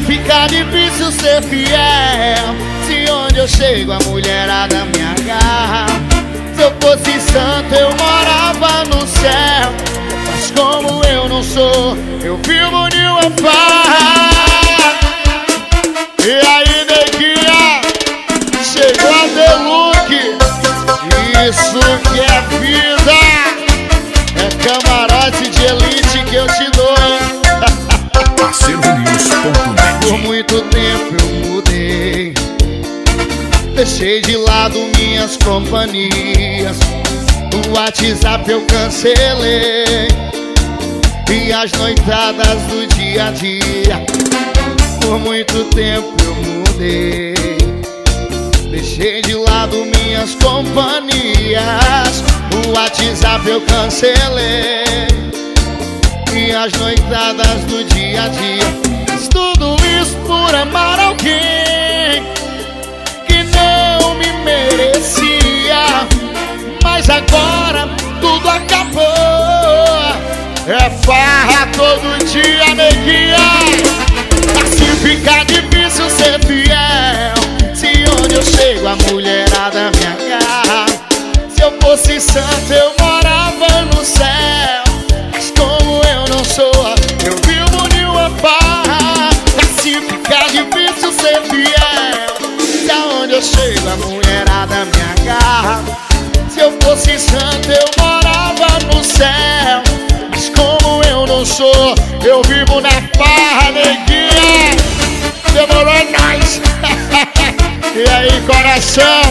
Fica difícil ser fiel. Se onde eu chego a mulherada me agarra Se eu fosse santo eu morava no céu. Mas como eu não sou, eu vivo de uma farra Deixei de lado minhas companhias. O WhatsApp eu cancelei. E as noitadas do dia a dia. Por muito tempo eu mudei. Deixei de lado minhas companhias. O WhatsApp eu cancelei. E as noitadas do dia a dia. Tudo isso por amar alguém agora tudo acabou. É farra todo dia, neguinha. Assim fica difícil ser fiel. Se onde eu chego a mulherada me agarra. Se eu fosse santo, eu morava no céu. Mas como eu não sou, eu vivo de uma farra. Assim fica difícil ser fiel Se aonde eu chego a mulherada me agarra Se eu fosse santo eu morava no céu. Mas como eu não sou, eu vivo na farra, neguinha Demorou nóis E aí coração?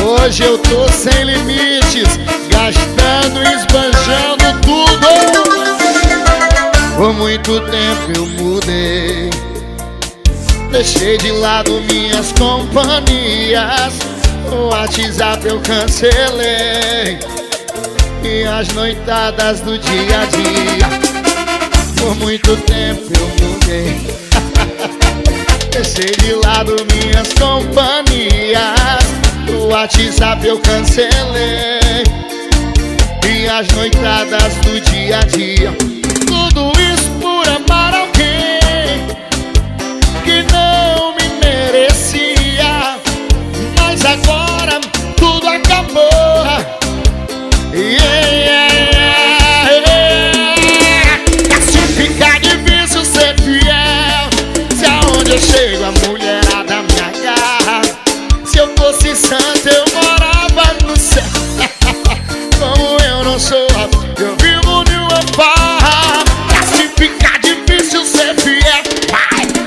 Hoje eu tô sem limites Gastando, esbanjando tudo. Por muito tempo eu mudei Deixei de lado minhas companhias. O WhatsApp eu cancelei. E as noitadas do dia a dia. Por muito tempo eu mudei. Deixei de lado minhas companhias. O WhatsApp eu cancelei. E as noitadas do dia a dia acabou. Yeah, yeah, yeah. Assim fica difícil ser fiel. Se aonde eu chego a mulherada me agarra. Se eu fosse santo, eu morava no céu. Como eu não sou, eu vivo de uma farra. Assim fica difícil ser fiel.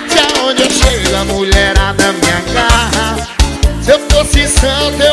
Se aonde eu chego a mulherada me agarra. Se eu fosse santo, eu